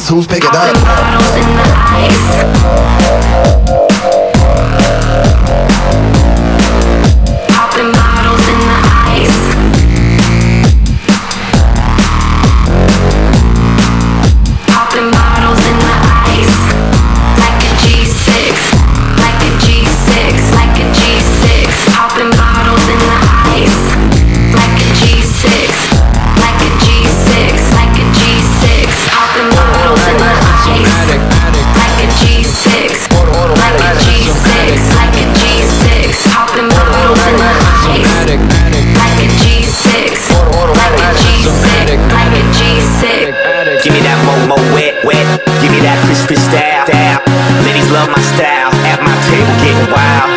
who's picking up?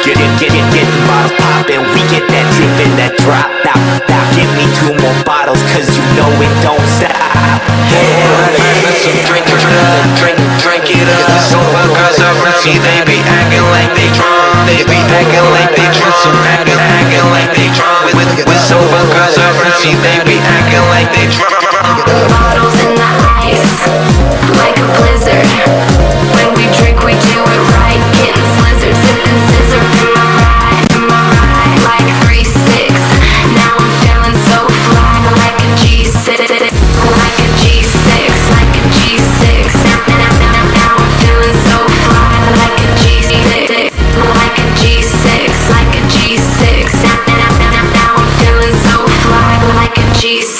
Get it, get it, get the bottles poppin'. We get that drip and that drop. Now, now, give me two more bottles, cause you know it don't stop. Yeah, let's drink, drink, drink, drink it up. Sober girls around me, they be acting like they drunk. They be acting like they drunk. Acting, acting like they drunk. With, with sober girls around me, they be acting like they drunk. Bottles in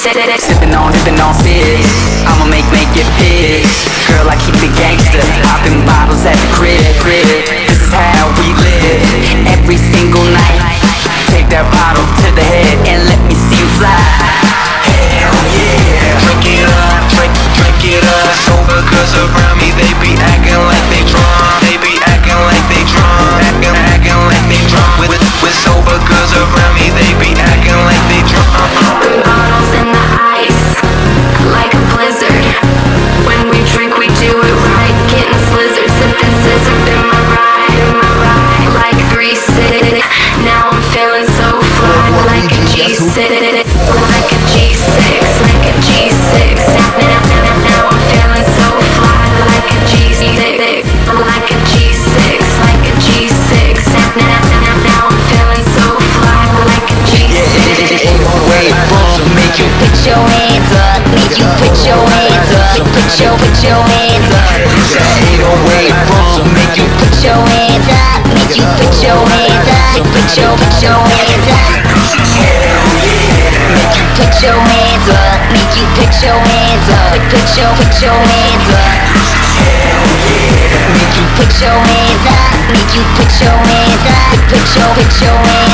a G6. Sippin' on, sippin' on fizz. I'ma make, make it piss. Girl, I keep hands up, make you put your hands up, put your, put your hands up. 808 bump, make you put your hands up, make you put your hands up, put your, put your hands up. Make you put your hands up, make you put your hands up, put your, put your hands up. Make you put your hands up, make you put your hands up, put your, put your hands